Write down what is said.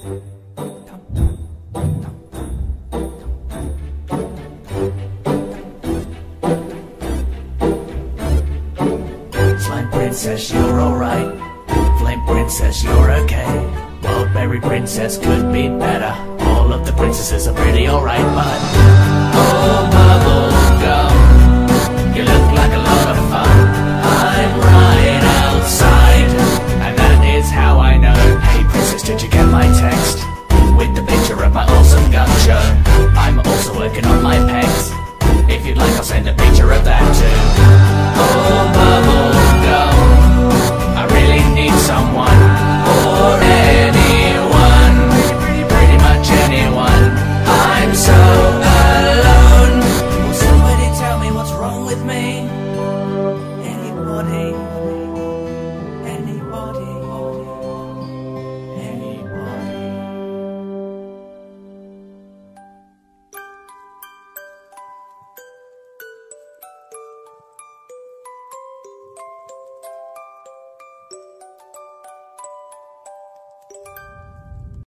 Flame Princess, you're alright. Flame Princess, you're okay. Wildberry Princess could be better. All of the princesses are pretty alright, but. with me anybody.